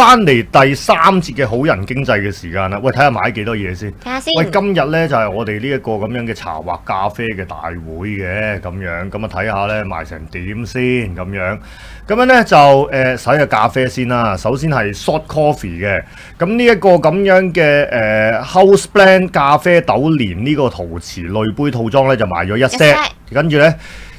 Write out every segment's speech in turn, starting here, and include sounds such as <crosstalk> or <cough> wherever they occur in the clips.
翻嚟第三節嘅好人經濟嘅時間啦，喂，睇下買幾多嘢先。睇下先。喂，今日咧就係、我哋呢一個咁樣嘅茶或咖啡嘅大會嘅咁樣，咁啊睇下咧賣成點先咁樣。咁樣咧就誒洗下咖啡先啦。首先係 short coffee 嘅，咁呢一個咁樣嘅誒、呃 house blend 咖啡豆連呢個陶瓷濾杯套裝咧就賣咗一 set，set 跟住咧。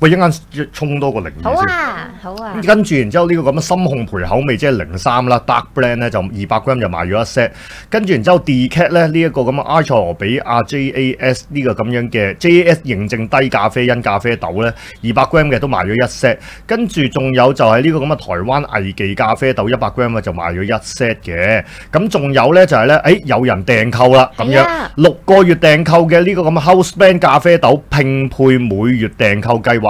喂，一陣間沖多個零好二先。啊，好啊。跟住然之後呢個咁嘅深烘焙口味即係零三啦，dark blend 咧就二百 gram 就賣咗一 set。跟住然之後 decat 咧呢一個咁嘅埃塞俄比亞 JAS 呢個咁樣嘅 JAS 認證低咖啡因咖啡豆咧二百 gram 嘅都賣咗一 set。跟住仲有就係呢個咁嘅台灣藝記咖啡豆一百 gram 嘅就賣咗一 set 嘅。咁仲有咧就係咧，誒有人訂購啦咁樣六個月訂購嘅呢個咁嘅 house blend 咖啡豆拼配每月訂購計劃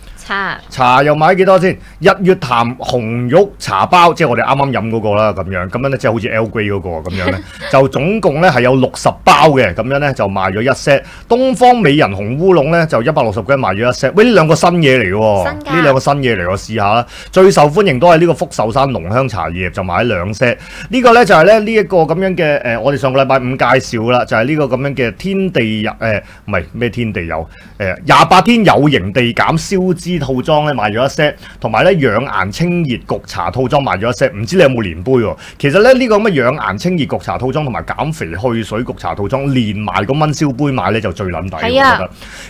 茶茶又買幾多先？日月潭紅玉茶包，即係我哋啱啱飲嗰個啦，咁樣咁樣咧，即係好似 L Grey 嗰個咁樣咧，<laughs> 就總共咧係有六十包嘅，咁樣咧就賣咗一 set。東方美人紅烏龍咧就一百六十 gram 賣咗一 set。喂，呢兩個新嘢嚟嘅喎，呢兩個新嘢嚟，我試下啦。最受歡迎都係呢個福壽山濃香茶葉，就買兩 set。呢個咧就係咧呢一個咁樣嘅誒、我哋上個禮拜五介紹啦，就係、呢個咁樣嘅天地有誒，唔係咩天地有誒廿八天有形地減消脂套裝咧賣咗一 set，同埋咧養顏清熱焗茶套裝賣咗一 set。唔知你有冇連杯喎？其實咧呢、個咁嘅養顏清熱焗茶套裝同埋減肥去水焗茶套裝連埋個蚊燒杯買咧就最撚抵，我覺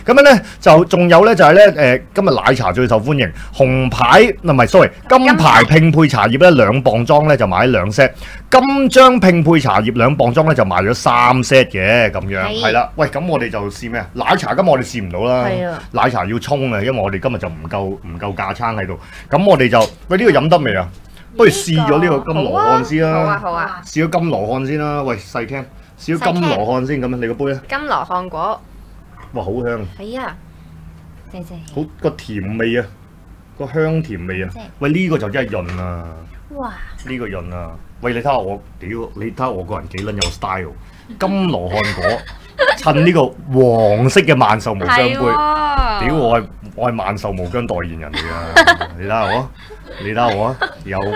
得。咁樣咧就仲有咧就係咧誒今日奶茶最受歡迎，紅牌唔係 sorry 金牌拼配茶葉咧兩磅裝咧就買兩 set，金章拼配茶葉兩磅裝咧就買咗三 set 嘅咁樣，係係啦。喂，咁我哋就試咩啊？奶茶今日我哋試唔到啦奶茶要沖啊，因為我哋今日就唔夠唔夠架撐喺度。咁我哋就喂呢個飲得未啊？不如試咗呢個金羅漢先好啊啦，好啊。試咗金羅漢先啦。喂，細 cam 試咗金羅漢先咁啊，你個杯啊，金羅漢果哇好香！係啊，謝謝。好個甜味啊，個香甜味啊正！喂，呢、個就真係潤啊！哇！呢、個潤啊！喂，你睇下我，屌！你睇下我個人幾撚有 style，金羅漢果，<laughs> 趁呢個黃色嘅萬壽無雙杯，屌我係我係萬壽無疆代言人嚟噶！<laughs> 你睇下我，你睇下我啊，有 <laughs>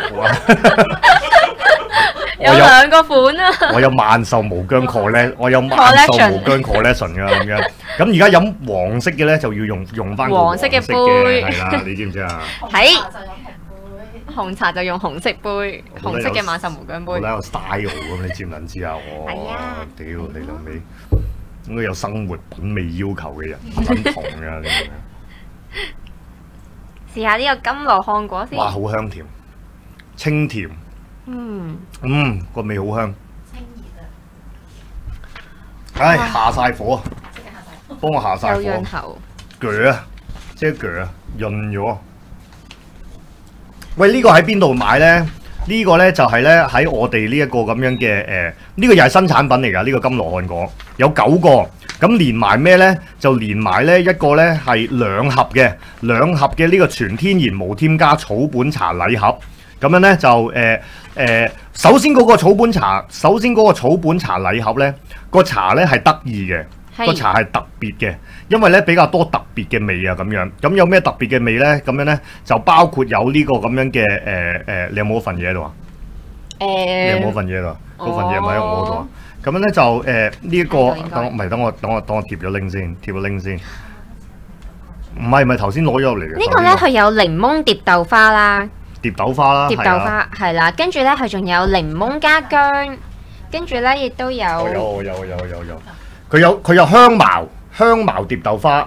有我有兩個款啊！我有萬壽無疆 collect，<laughs> 我有萬壽無疆 collection 噶咁樣。咁而家飲黃色嘅咧，就要用用翻個黃色嘅杯係啦，你知唔知啊？係。紅茶就用紅色杯，紅色嘅萬壽無疆杯我。有 style 咁，你知唔撚知啊？我屌你老味，應該有生活品味要求嘅人唔撚同㗎，你明唔明 <laughs> 試下呢個金羅漢果先。哇，好香甜，清甜，嗯，嗯，個味好香。清熱啊！唉，下晒火，即刻下晒。幫我下晒有潤火，喉。鋸啊，即係鋸啊，潤咗。喂，呢個喺邊度買呢？呢個咧就係咧喺我哋呢一個咁樣嘅誒，呢個又係新產品嚟㗎。呢個金羅漢果有九個，咁連埋咩呢？就連埋呢一個呢係兩盒嘅，兩盒嘅呢個全天然無添加草本茶禮盒。咁樣呢，就誒誒、呃呃首先嗰個草本茶，首先嗰個草本茶禮盒呢，個茶呢係得意嘅。係個茶係特別嘅，因為咧比較多特別嘅味啊咁樣。咁有咩特別嘅味咧？咁樣咧就包括有呢個咁樣嘅誒誒，你有冇份嘢喺度啊？你有冇，份嘢喺嗰份嘢咪喺我度啊？咁樣咧就誒呢一個等我唔係等我等我等我貼咗 link 先，貼咗 link 先。唔係唔係頭先攞咗入嚟嘅。呢個咧佢有檸檬碟豆花啦，碟豆花啦，碟豆花係啦，跟住咧佢仲有檸檬加姜，跟住咧亦都有有有有有有，佢有佢有香茅香茅碟豆花，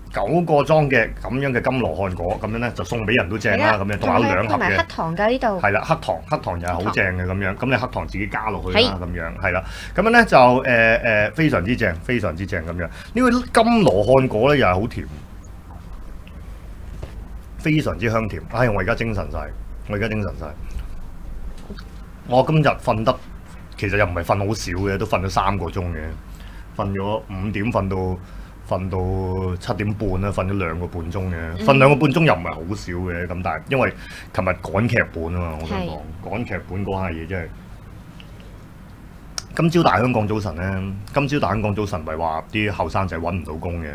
九個裝嘅咁樣嘅金羅漢果，咁樣咧就送俾人都正啦，咁樣同埋有兩盒嘅同埋黑。糖㗎呢度。係啦，黑糖黑糖又係好正嘅咁樣，咁你黑糖自己加落去係啦，咁樣係啦，咁樣咧就誒誒、呃非常之正，非常之正咁樣。呢個金羅漢果咧又係好甜，非常之香甜。唉，我而家精神晒，我而家精神晒。我今日瞓得其實又唔係瞓好少嘅，都瞓咗三個鐘嘅，瞓咗五點瞓到瞓到七點半啦，瞓咗兩個半鐘嘅，瞓兩個半鐘又唔係好少嘅，咁但係因為琴日趕劇本啊嘛，我想講趕劇本嗰下嘢真係。今朝大香港早晨咧，今朝大香港早晨咪話啲後生仔揾唔到工嘅，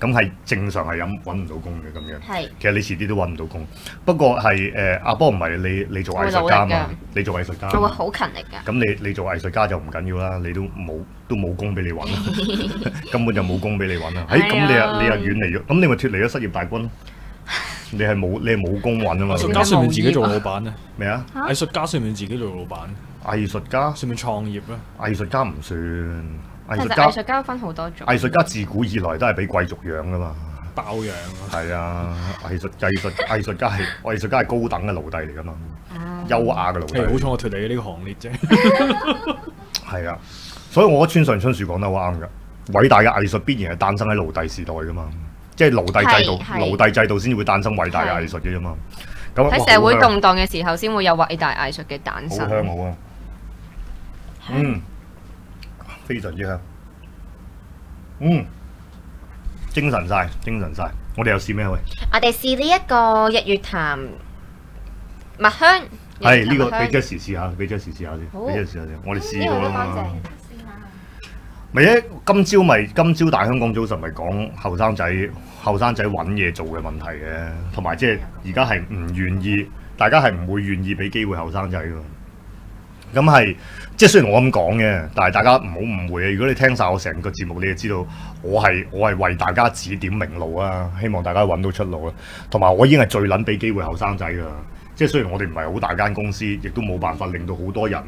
咁係正常係咁揾唔到工嘅咁樣。係其實你遲啲都揾唔到工，不過係誒阿波唔係你你做藝術家嘛，你做藝術家嘛，我會好勤力㗎。咁你你做藝術家就唔緊要啦，你都冇都冇工俾你揾啦，<laughs> 根本就冇工俾你揾啦。誒咁你又你又遠離咗，咁你咪脱離咗失業大軍咯。<laughs> 你係冇你係冇工揾啊嘛藝術家算唔算自己做老闆啊？咩啊？嚇藝術家算唔算自己做老闆？藝術家算唔算創業咧？藝術家唔算，藝術其實藝家術家分好多種。藝術家自古以來都係俾貴族養噶嘛。包養啊！係啊，藝術藝術藝術家係藝術家係高等嘅奴隸嚟噶嘛，啊優雅嘅奴隸好隸。彩我脱離呢個行列啫。<laughs> 係啊，所以我覺得村上春樹講得好啱㗎。偉大嘅藝術必然係誕生喺奴隸時代噶嘛，即係奴隸制度，奴隸制度先至會誕生偉大嘅藝術嘅啫嘛。咁喺社會哇好香動盪嘅時候，先會有偉大藝術嘅誕好香生。好啊，嗯，非常之香，嗯，精神晒，精神晒。我哋又試咩喂？我哋試呢一個日月潭蜜香。係呢個俾日月潭蜜香 Jessie 試下，俾 Jessie 試下先，好俾 Jessie 試下先。我哋試呢個過啦。咪一，今朝咪今朝大香港早晨咪講後生仔後生仔揾嘢做嘅問題嘅，同埋即係而家係唔願意，大家係唔會願意俾機會後生仔㗎。咁係即係雖然我咁講嘅，但係大家唔好誤會啊！如果你聽晒我成個節目，你就知道我係我係為大家指點明路啊！希望大家揾到出路啊！同埋我已經係最撚俾機會後生仔㗎。即係雖然我哋唔係好大間公司，亦都冇辦法令到好多人，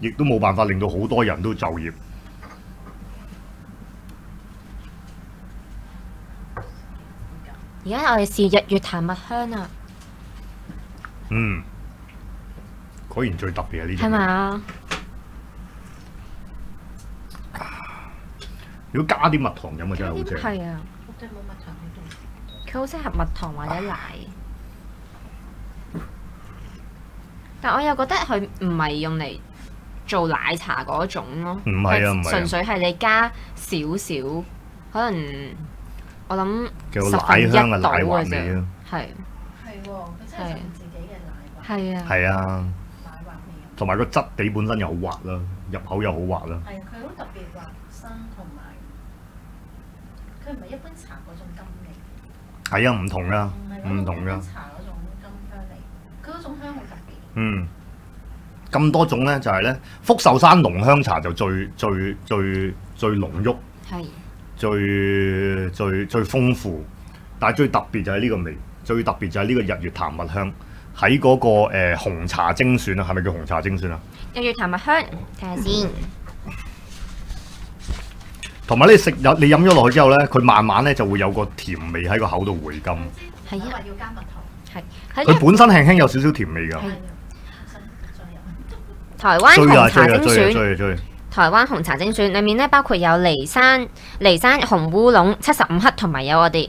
亦都冇辦法令到好多人都就業。而家我哋是日月潭蜜香啊，嗯，果然最特別係呢係種。嘛？如果加啲蜜糖飲啊，真係好正。係啊，我對冇蜜糖喺度。佢好適合蜜糖或者奶。但我又覺得佢唔係用嚟做奶茶嗰種咯，唔係啊唔係啊純粹係你加少少，可能我諗十分一奶香啊奶滑嘅啫味啊，係係喎，佢真係用自己嘅奶滑係啊，係啊。同埋個質地本身又好滑啦，入口又好滑啦。係啊，佢好特別滑身同埋，佢唔係一般茶嗰種甘味，係啊，唔同噶，唔同噶。茶嗰種甘香味，佢嗰種香好特別。嗯，咁多種咧，就係咧，福壽山濃香茶就最最最最濃郁，係最最最豐富，但係最特別就係呢個味，最特別就係呢個日月潭蜜香喺嗰、個誒、呃、紅茶精選啊，係咪叫紅茶精選啊？日月潭蜜香，睇下先。同埋你食有你飲咗落去之後咧，佢慢慢咧就會有個甜味喺個口度回甘。係啊因為要加蜜糖，係佢本身輕輕有少少甜味㗎。台灣紅茶精選。追啊追啊！台灣紅茶精選裡面咧，包括有梨山梨山紅烏龍七十五克，同埋有我哋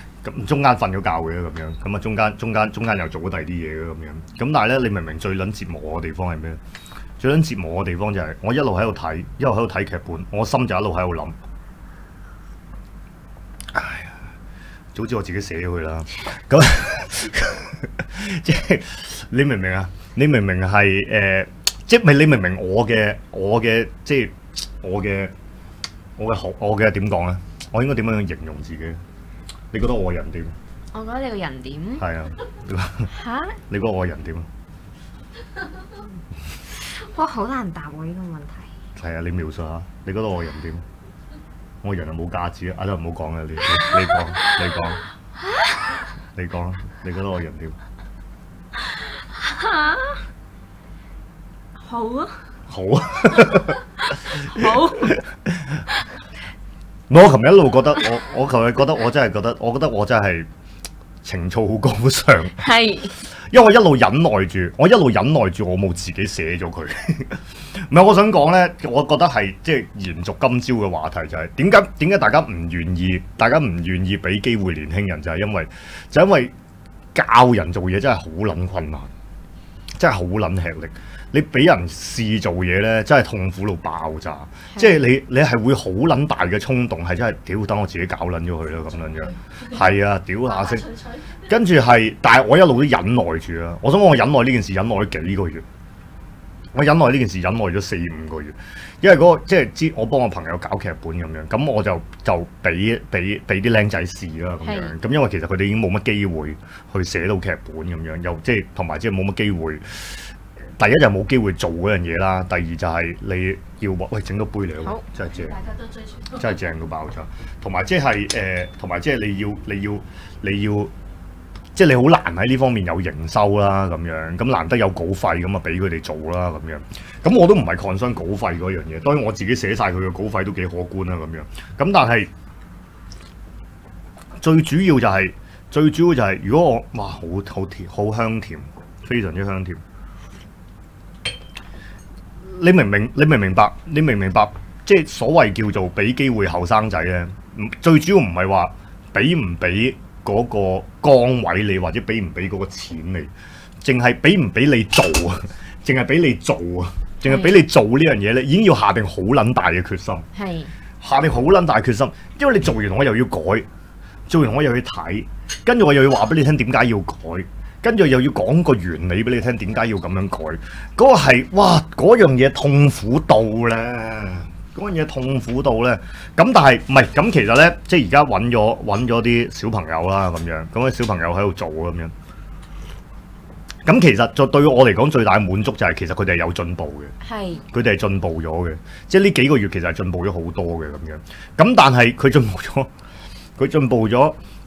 咁中間瞓咗覺嘅咁樣，咁啊中間中間中間又做咗第二啲嘢嘅咁樣。咁但係咧，你明明最撚折磨我嘅地方係咩？最撚折磨嘅地方就係、我一路喺度睇，一路喺度睇劇本，我心就一路喺度諗。唉，早知我自己寫咗佢啦。咁 <laughs> 即係你明唔明啊？你明明係誒、即係咪你明明我嘅我嘅即係我嘅我嘅學我嘅點講咧？我應該點樣形容自己？你覺得我人點？我覺得你個人點係啊，<laughs> 嚇？你覺得我人點？哇，好難答喎呢個問題。係啊，你描述下，你覺得我人點？我人又冇價值啊！啊，都唔好講啦，你你你講，你講，你講，你覺得我人點？嚇？好啊，好啊！<laughs> 好。<laughs> 我琴日一路覺得我 <laughs> 我琴日覺得我真係覺得，我覺得我真係情操好高尚，係。因為我一路忍耐住，我一路忍耐住，我冇自己寫咗佢。<laughs> 唔係，我想講呢，我覺得係即係延續今朝嘅話題就係點解點解大家唔願意，大家唔願意俾機會年輕人，就係因為就因為教人做嘢真係好撚困難，真係好撚吃力。你俾人試做嘢咧，真係痛苦到爆炸。即係你你係會好撚大嘅衝動，係真係屌等我自己搞撚咗佢啦咁樣樣。係啊，屌下先。跟住係，但係我一路都忍耐住啊！我想講我忍耐呢件事忍耐咗幾個月，我忍耐呢件事忍耐咗四五個月，因為嗰、個即係知我幫我朋友搞劇本咁樣，咁我就就俾俾俾啲僆仔試啦咁樣，係咁因為其實佢哋已經冇乜機會去寫到劇本咁樣，又即係同埋即係冇乜機會。第一就冇機會做嗰樣嘢啦，第二就係你要話喂整到杯嚟喎好，真係正。大家都追。真係正到爆炸，同埋即係誒，同埋即係你要你要你要，即係你好難喺呢方面有營收啦咁樣，咁難得有稿費咁啊，俾佢哋做啦咁樣，咁我都唔係抗商稿費嗰樣嘢，當然我自己寫晒佢嘅稿費都幾可觀啦咁樣，咁但係最主要就係、最主要就係、如果我哇好好甜好香甜，非常之香甜。你明唔明？你明唔明白？你明唔明白？即係所謂叫做俾機會後生仔咧，最主要唔係話俾唔俾嗰個崗位你，或者俾唔俾嗰個錢你，淨係俾唔俾你做啊！<laughs> 淨係俾你做啊！淨係俾你做呢樣嘢咧，已經要下定好撚大嘅決心。係下定好撚大決心，因為你做完我又要改，做完我又要睇，跟住我又要話俾你聽點解要改，跟住又要講個原理俾你聽點解要咁樣改，嗰、個係哇嗰樣嘢痛苦到咧，嗰樣嘢痛苦到咧，咁但係唔係咁其實咧，即係而家揾咗揾咗啲小朋友啦咁樣，咁啲小朋友喺度做咁樣。咁其實就對於我嚟講最大嘅滿足就係其實佢哋係有進步嘅。係佢哋係進步咗嘅，即係呢幾個月其實係進步咗好多嘅咁樣。咁但係佢進步咗，<laughs> 佢進步咗，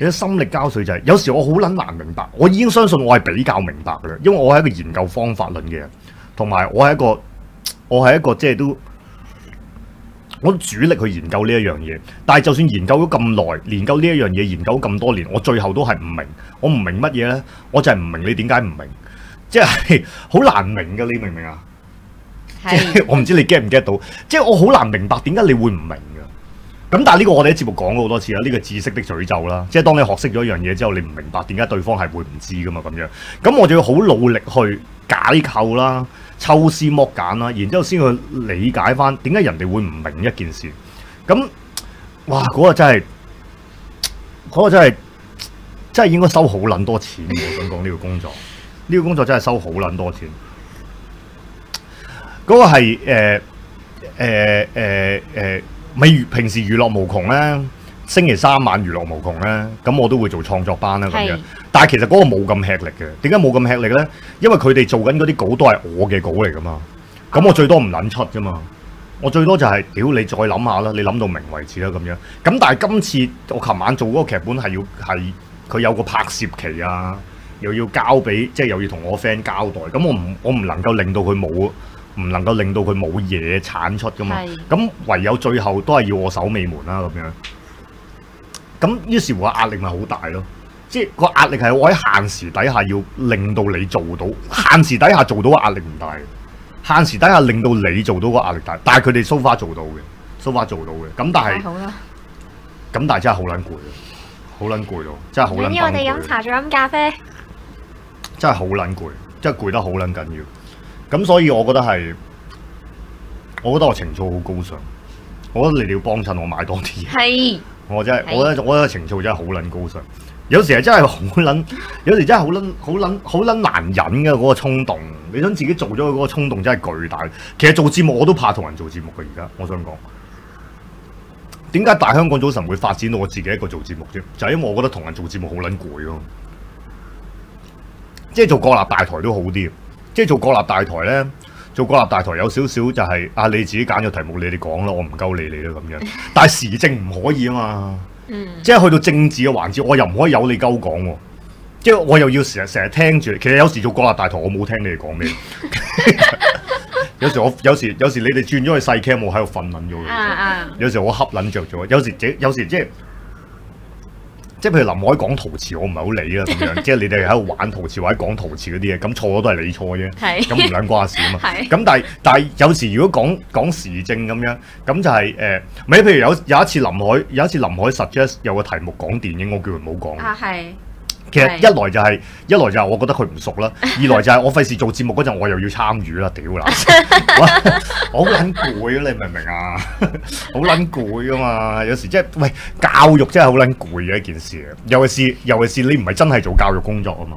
你嘅心力交瘁就係、有時我好撚難明白，我已經相信我係比較明白嘅啦，因為我係一個研究方法論嘅人，同埋我係一個 <tsk> 我係一個即係都我主力去研究呢一樣嘢。但係就算研究咗咁耐，研究呢一樣嘢研究咁多年，我最後都係唔明。我唔明乜嘢呢？我就係唔明你點解唔明，即係好難明嘅，你明唔明啊？即係係我唔知你 get 唔 get 到，即係我好難明白點解你會唔明嘅。咁但係呢個我哋喺節目講過好多次啦，呢、個知識的詛咒啦，即係當你學識咗一樣嘢之後，你唔明白點解對方係會唔知噶嘛咁樣。咁我就要好努力去解構啦、抽絲剝繭啦，然之後先去理解翻點解人哋會唔明一件事。咁哇，嗰、個真係嗰、個真係真係應該收好撚多錢。我想講呢個工作，呢、個工作真係收好撚多錢。嗰個係誒誒誒誒，咪娛平時娛樂無窮咧，星期三晚娛樂無窮咧，咁我都會做創作班啦咁樣。但係其實嗰個冇咁吃力嘅，點解冇咁吃力咧？因為佢哋做緊嗰啲稿都係我嘅稿嚟噶嘛，咁我最多唔撚出啫嘛。我最多就係、屌你再諗下啦，你諗到明為止啦咁樣。咁但係今次我琴晚做嗰個劇本係要係佢有個拍攝期啊，又要交俾即係又要同我 friend 交代，咁我唔我唔能夠令到佢冇唔能夠令到佢冇嘢產出噶嘛。係咁唯有最後都係要我守尾門啦咁樣。咁於是乎個壓力咪好大咯。即係個壓力係我喺限時底下要令到你做到，限時底下做到嘅壓力唔大嘅，限時底下令到你做到個壓力大，但係佢哋 so far 做到嘅，so far 做到嘅。咁但係太好啦！咁但係真係好撚攰啊，好撚攰咯，真係好撚緊要我哋飲茶再飲咖啡。真係好撚攰，真係攰得好撚緊要。咁所以我覺得係，我覺得我情操好高尚，我覺得你哋要幫襯我買多啲嘢。係我真係，我覺得我覺得情操真係好撚高尚。有時係真係好撚，有時真係好撚好撚好撚難忍嘅嗰個衝動。你想自己做咗嗰個衝動真係巨大。其實做節目我都怕同人做節目嘅，而家我想講。點解大香港早晨會發展到我自己一個做節目啫？就係、因為我覺得同人做節目好撚攰咯。即係做國立大台都好啲，即係做國立大台咧，做國立大台有少少就係、啊你自己揀咗題目你哋講啦，我唔鳩理你啦咁樣。<laughs> 但係時政唔可以啊嘛。嗯即係去到政治嘅環節，我又唔可以有你鳩講喎，即係我又要成日成日聽住。其實有時做國立大台，我冇聽你哋講咩。<laughs> <laughs> 有時我有時有時你哋轉咗去細 cam，我喺度瞓撚咗有時我恰撚着咗，有時即有時即係即係譬如林海講陶瓷，我唔係好理啦咁樣，<laughs> 即係你哋喺度玩陶瓷或者講陶瓷嗰啲嘢，咁錯咗都係你錯啫，係。咁唔兩關事啊嘛。係。咁但係但係有時如果講講時政咁樣，咁就係誒，咪、譬如有有一次林海有一次林海 suggest 有個題目講電影，我叫佢唔好講。啊係其實一來就係、一來就係我覺得佢唔熟啦，<laughs> 二來就係我費事做節目嗰陣我又要參與啦，屌啦！哇 <laughs> 我好撚攰啊，你明唔明啊？<laughs> 好撚攰啊嘛，有時即係喂教育真係好撚攰嘅一件事，尤其是尤其是你唔係真係做教育工作啊嘛。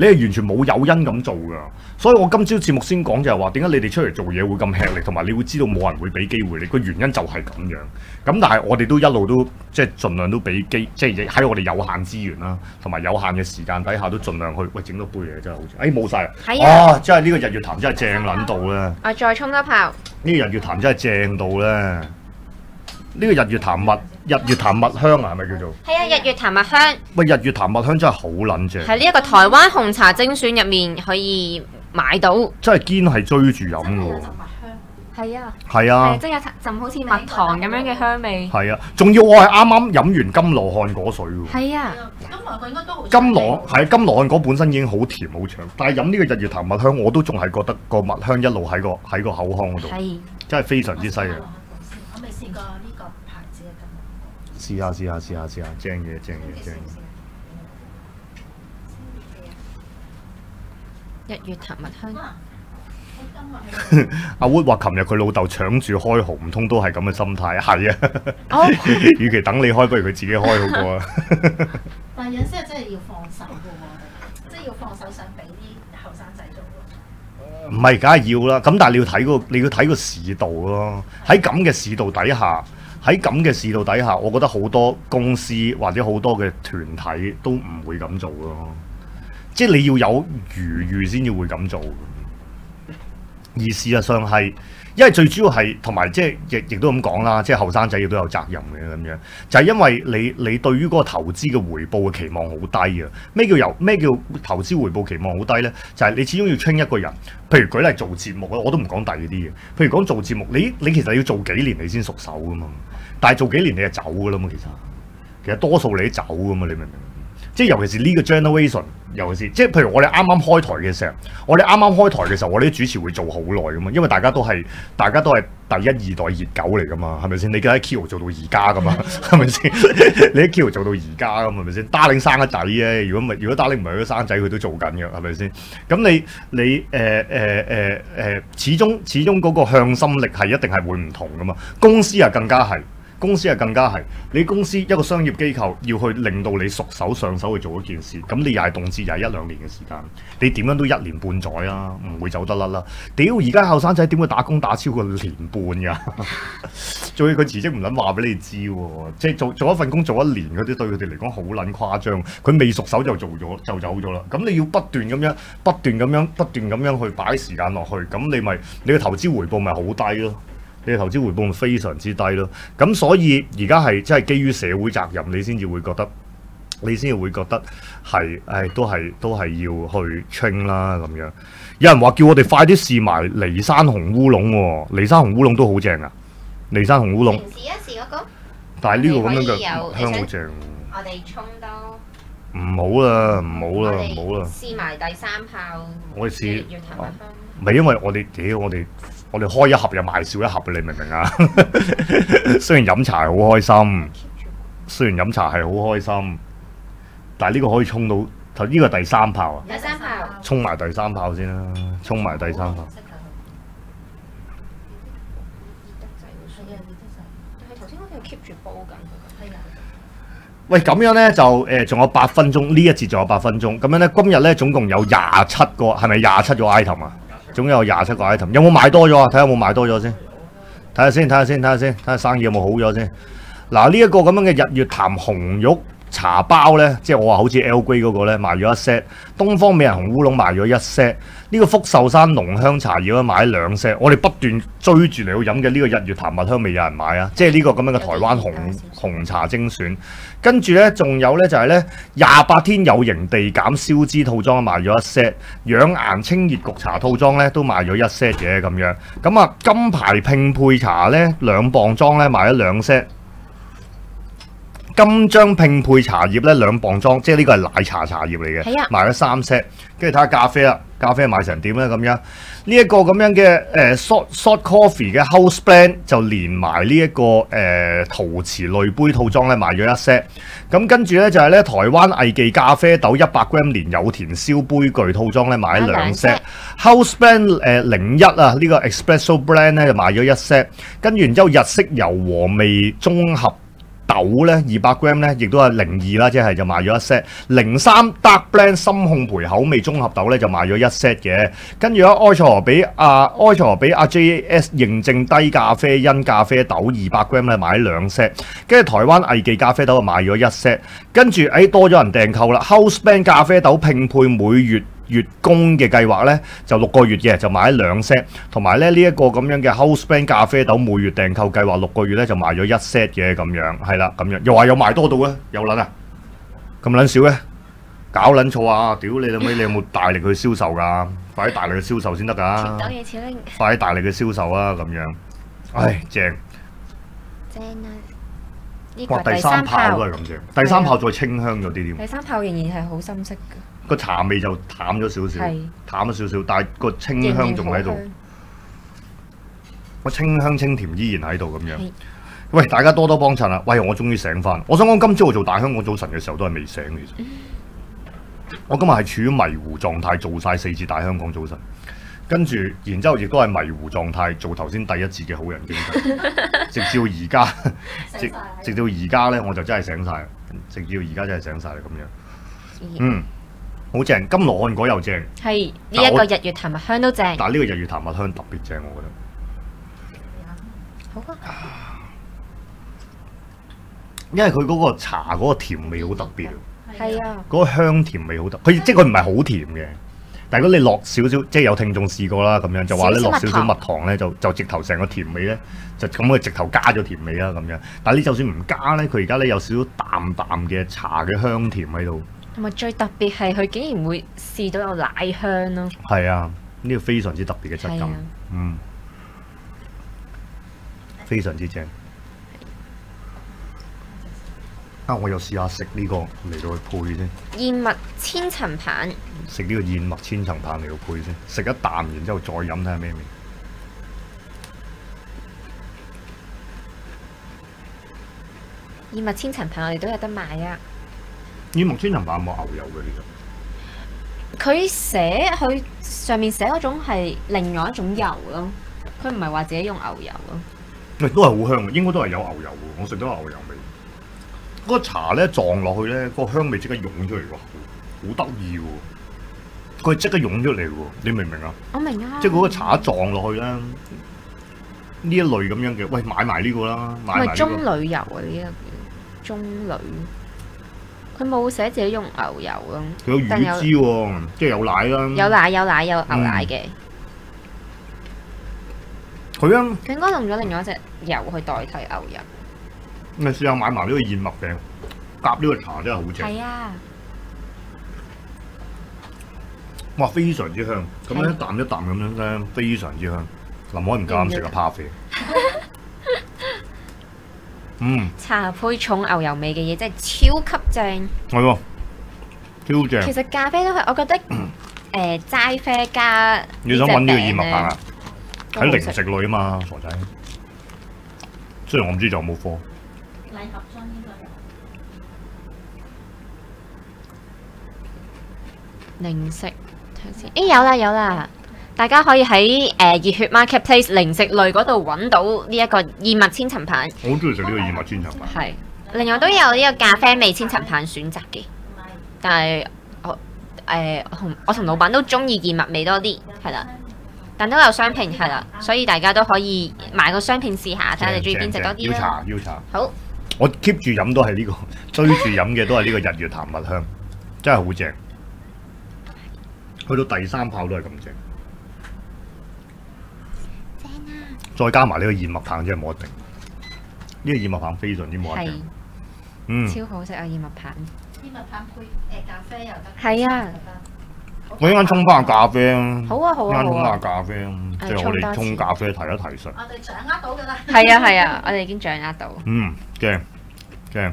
你係完全冇誘因咁做噶，所以我今朝節目先講就係話點解你哋出嚟做嘢會咁吃力，同埋你會知道冇人會俾機會你，個原因就係咁樣。咁但係我哋都一路都即係盡量都俾機，即係喺我哋有限資源啦，同埋有限嘅時間底下都盡量去喂整多杯嘢真係好似，哎冇晒啦，係啊。啊真係呢個日月潭真係正撚到咧，我再沖多泡。呢、個日月潭真係正到咧，呢、個日月潭蜜日月潭蜜香啊係咪叫做？係啊，日月潭蜜香喂日月潭蜜香真係好撚正，喺呢一個台灣紅茶精選入面可以買到。真係堅係追住飲真係有嘅喎陣，蜜香。係啊，係啊。即係有陣好似蜜糖咁樣嘅香味。係啊，仲要我係啱啱飲完金羅漢果水喎。係啊，咁來佢應該都好金羅係金羅漢果本身已經好甜好長，但係飲呢個日月潭蜜香，我都仲係覺得個蜜香一路喺個喺個口腔嗰度，係真係非常之犀利。我未試過呢個牌子嘅金試下試下試下試下，正嘢正嘢正嘢。日月潭蜜香。<laughs> 阿 Wood 話：琴日佢老豆搶住開紅，唔通都係咁嘅心態？係啊，哦，<laughs> 與其等你開，不如佢自己開好過啊。<laughs> 但係有陣時真係要放手嘅喎，即係要放手想俾啲後生仔做喎。唔係，梗係要啦。咁但係你要睇個你要睇個市道咯。喺咁嘅市道底下，喺咁嘅事度底下，我覺得好多公司或者好多嘅團體都唔會咁做咯。即係你要有餘裕先至會咁做。而事實上係，因為最主要係同埋即係亦亦都咁講啦，即係後生仔亦都有責任嘅咁樣，就係、因為你你對於嗰個投資嘅回報嘅期望好低啊！咩叫由咩叫投資回報期望好低呢？就係、你始終要 t 一個人，譬如舉例做節目啊，我都唔講第二啲嘅。譬如講做節目，你你其實要做幾年你先熟手噶嘛，但係做幾年你就走噶啦嘛，其實。其實多數你都走噶嘛，你明唔明？即係尤其是呢個 generation，尤其是即係譬如我哋啱啱開台嘅時候，我哋啱啱開台嘅時候，我哋啲主持會做好耐噶嘛，因為大家都係大家都係第一二代熱狗嚟噶嘛，係咪先？你記得喺 Kio 做到而家噶嘛，<laughs> 係咪先？你喺 Kio 做到而家咁係咪先？Darling 生個仔咧，如果唔係，如果 Darling 唔係佢生仔，佢都做緊嘅，係咪先？咁你你誒誒誒誒，始終始終嗰個向心力係一定係會唔同噶嘛，公司啊更加係。公司係更加係，你公司一個商業機構要去令到你熟手上手去做一件事，咁你又係動之又係一兩年嘅時間，你點樣都一年半載啦，唔會走得甩啦。屌而家後生仔點會打工打超過年半㗎？<laughs> 仲要佢辭職唔撚話俾你知喎，即係做做一份工做一年嗰啲對佢哋嚟講好撚誇張，佢未熟手就做咗就走咗啦。咁你要不斷咁樣不斷咁樣不斷咁樣去擺時間落去，咁你咪你嘅投資回報咪好低咯。你嘅投資回報咪非常之低咯，咁所以而家係即係基於社會責任，你先至會覺得，你先至會覺得係，誒都係都係要去 train 啦咁樣。有人話叫我哋快啲試埋離山紅烏龍喎，離山紅烏龍都好正啊！離山紅烏龍，試一試嗰個，但係呢個咁樣嘅香好正，我哋沖多，唔好啦，唔好啦，唔好啦。試埋第三炮，我哋試。唔係因為我哋屌我哋我哋開一盒又賣少一盒嘅，你明唔明啊？<laughs> 雖然飲茶係好開心，雖然飲茶係好開心，但係呢個可以衝到頭呢個第三炮啊！第三炮，衝埋第三炮先啦，衝埋第三炮。喂，咁樣呢，就誒仲、有八分鐘，呢一節仲有八分鐘。咁樣呢，今日呢，總共有廿七個，係咪廿七個 item 啊？總有廿七個 item，有冇買多咗啊？睇下有冇買多咗先，睇下先，睇下先，睇下先，睇下生意有冇好咗先。嗱，呢一個咁樣嘅日月潭紅玉茶包呢，即係我話好似 L Grade 嗰個呢，賣咗一 set；東方美人紅烏龍賣咗一 set。呢個福壽山濃香茶葉咧買咗兩 set。我哋不斷追住嚟去飲嘅呢個日月潭蜜香未有人買啊！即係呢個咁樣嘅台灣紅紅茶精選。跟住呢，仲有呢，就係呢廿八天有型地減消脂套裝賣咗一 set，養顏清熱焗茶套裝呢都賣咗一 set 嘅咁樣。咁啊金牌拼配茶呢，兩磅裝呢賣咗兩 set。金章拼配茶葉咧兩磅裝，即係呢個係奶茶茶葉嚟嘅，係啊賣咗三 set。跟住睇下咖啡啦，咖啡賣成點咧咁樣？呢、一個咁樣嘅誒、呃 short short coffee 嘅 house blend 就連埋呢一個誒、呃陶瓷類杯套裝咧賣咗一 set。咁跟住咧就係、咧台灣藝記咖啡豆一百 gram 連有田燒杯具套裝咧賣咗兩兩 set。House Blend 誒零一啊，呢、個 Espresso Blend 咧就賣咗一 set，跟住然之後日式柔和味綜合豆咧二百 gram 咧，亦都係零二啦，即係就賣咗一 set。零三 Dark Blend 深烘焙口味綜合豆咧就賣咗一 set 嘅，跟住咧埃塞俄比亞埃塞俄比亞 JS 認證低咖啡因咖啡豆二百 gram 咧買兩 set，跟住台灣藝記咖啡豆就賣咗一 set，跟住誒多咗人訂購啦，House Blend 咖啡豆拼配每月。月供嘅計劃咧就六個月嘅，就買咗兩 set，同埋咧呢一個咁樣嘅 House Brand 咖啡豆每月訂購計劃六個月咧就買咗一 set 嘅咁樣，係啦咁樣，又話有賣多到啊，有撚啊，咁撚少嘅，搞撚錯啊！屌你老味，你有冇大力去銷售㗎？快啲大力去銷售先得豆㗎，嘢似拎快啲大力去銷售啊咁樣，唉正，正啊！呢哇個第第三炮。炮都，係咁正，第三炮再清香咗啲添。第三炮仍然係好深色嘅，個茶味就淡咗少少，淡咗少少，但係個清香仲喺度個清香清甜依然喺度咁樣。喂，大家多多幫襯啦！喂，我終於醒翻。我想講今朝我做大香港早晨嘅時候都係未醒其實。我今日係處於迷糊狀態，做晒四次大香港早晨，跟住然之後亦都係迷糊狀態做頭先第一次嘅好人經濟，<laughs> 直至到而家，直直到而家咧我就真係醒晒，直至到而家真係醒晒啦咁樣。嗯，好正，金羅漢果又正。係呢一個日月潭蜜香都正，但係呢個日月潭蜜香特別正，我覺得。好啊！因為佢嗰個茶嗰個甜味好特別，係啊，嗰個香甜味好特，佢即係佢唔係好甜嘅。但係如果你落少少，即係有聽眾試過啦，咁樣就話咧落少少蜜蜜糖咧，就就直頭成個甜味咧，就咁佢直頭加咗甜味啦咁樣。但係你就算唔加咧，佢而家咧有少少淡淡嘅茶嘅香甜喺度。同埋最特別係佢竟然會試到有奶香咯，係啊，呢個非常之特別嘅質感啊，嗯，非常之正。啊！我又試下食呢個嚟到去配先，燕麥千層棒，食呢個燕麥千層棒嚟到配先，食一啖，然之後再飲睇下咩味。燕麥千層棒我哋都有得買啊！燕麥千層棒有冇牛油嘅呢佢寫佢上面寫嗰種係另外一種油咯，佢唔係話自己用牛油咯。都係好香嘅，應該都係有牛油嘅。我食到牛油味。嗰、個茶咧撞落去咧，個香味即刻湧出嚟喎，好得意喎！佢即刻湧出嚟喎，你明唔明啊？我明啊，即係嗰個茶一撞落去咧，呢一類咁樣嘅，喂買埋呢個啦，買埋呢佢係中。旅遊啊呢一個叫中旅，佢冇寫自己用牛油咯，佢有乳脂喎，即係有奶啦。有奶有奶有牛奶嗯嘅，佢啊，佢應該用咗另外一隻油去代替牛油。你試下買埋呢個燕麥餅，夾呢個茶真係好正。係啊，哇，非常之香。咁樣一啖一啖咁樣咧，非常之香。林海唔夠膽食啊，怕肥。<laughs> 嗯，茶配重牛油味嘅嘢真係超級正。係喎，超正其。實咖啡都係，我覺得誒 <coughs> 齋啡加你想揾呢個燕麥棒啊？喺零食類啊嘛，傻仔。雖然我唔知仲有冇貨。禮盒裝應該有。零食睇下先，誒有啦有啦，大家可以喺誒、呃、熱血 Marketplace 零食類嗰度揾到呢一個燕麥千層棒，我好中意食呢個燕麥千層棒。係。另外都有呢個咖啡味千層棒選擇嘅，但係我誒同我同老闆都中意燕麥味多啲，係啦。但都有雙拼係啦，所以大家都可以買個雙拼試下，睇下你中意邊隻多啲要啦。茶要茶。好，我 keep 住飲都係呢、個，<laughs> 追住飲嘅都係呢個日月潭蜜香，真係好正。去到第三泡都係咁，正啊！再加埋呢個燕麥棒真係冇得頂。呢、個燕麥棒非常之冇得頂。嗯，超好食啊！燕麥棒。燕麥棒配誒咖啡又得。係啊我一陣間沖翻個咖啡啊！好啊好啊好啊一間沖翻個！咖啡啊！即係我哋沖咖啡提一提神。我哋掌握到㗎啦。係啊係啊，我哋已經掌握到。嗯，正正。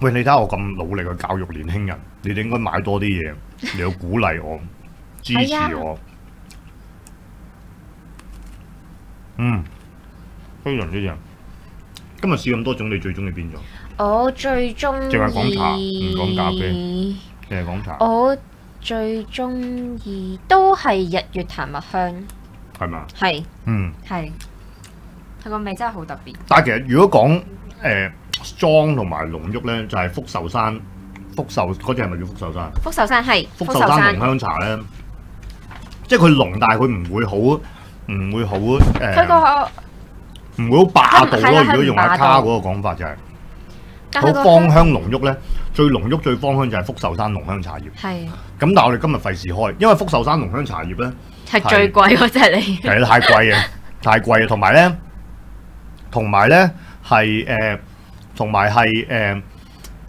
喂，你睇下我咁努力去教育年輕人，你哋應該買多啲嘢，你要鼓勵我、支持我。嗯，非常之正。今日試咁多種，你最中意邊種？我最中意，淨係講茶唔講咖啡淨係講茶，我最中意都係日月潭蜜香，係嘛？係嗯，係，佢個味真係好特別。但係其實如果講誒 strong 同埋浓郁咧，就係福壽山。福壽嗰只係咪叫福壽山？福壽山係福壽山浓香茶咧，即係佢濃，但係佢唔會好，唔會好佢誒，個唔會好霸道咯。如果用阿卡嗰個講法就係好芳香濃郁咧，最濃郁最芳香就係福壽山濃香茶葉。係咁但係我哋今日費事開，因為福壽山濃香茶葉咧係最貴嗰只嚟。其實太貴啊，太貴啊，同埋咧，同埋咧係誒，同埋係誒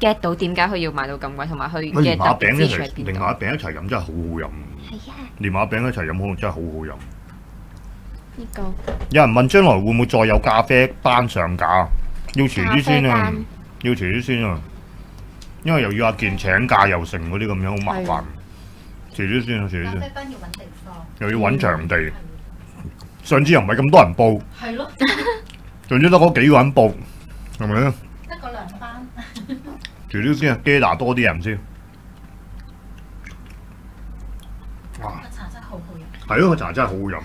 get 到點解佢要賣到咁貴，同埋佢喂嘅連埋特別餅一齊，之處喺邊度。連埋餅一齊飲真係好好飲，係啊，連埋餅一齊飲可能真係好好飲。呢、個有人問將來會唔會再有咖啡班上架？要遲啲先啊要遲啲先啊，因為又要阿健請假又成嗰啲咁樣好麻煩係。遲啲先啊，遲啲先咖啡，班要揾地方。又要揾場地。上次又唔係咁多人報，係咯，<laughs> 上次得嗰幾個人報，係咪咧？得個兩班。遲啲先啊 g a 多啲人先。哇！個茶真係好好飲。係咯，個茶真係好好飲。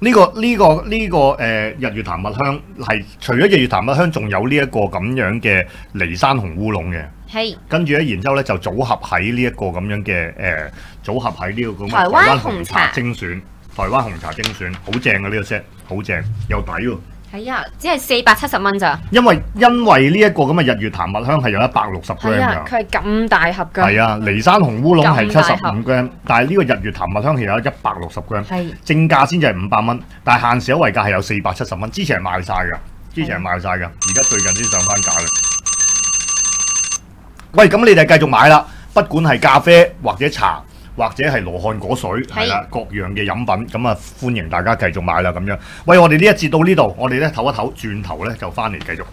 呢、個呢、個呢、個誒、日月潭蜜香係除咗日月潭蜜香，仲有呢一個咁樣嘅離山紅烏龍嘅。係跟住咧，然之後咧就組合喺呢一個咁樣嘅誒、組合喺呢個咁嘅台灣紅茶精選，台灣紅茶精選，好正嘅呢個 set，好正又抵喎。係啊，只係四百七十蚊咋。因為因為呢一個咁嘅日月潭蜜香係有一百六十 gram 係啊，㗎。佢係咁大盒㗎。係啊，離山紅烏龍係七十五 gram，但係呢個日月潭蜜香係有一百六十 gram，係正價先至係五百蚊，但係限時優惠價係有四百七十蚊，之前係賣晒㗎，之前係賣晒㗎，而家最近先上翻價啦。喂，咁你哋繼續買啦，不管係咖啡或者茶。或者係羅漢果水，係啦，各樣嘅飲品，咁啊歡迎大家繼續買啦咁樣。喂，我哋呢一節到呢度，我哋咧唞一唞，轉頭咧就翻嚟繼續。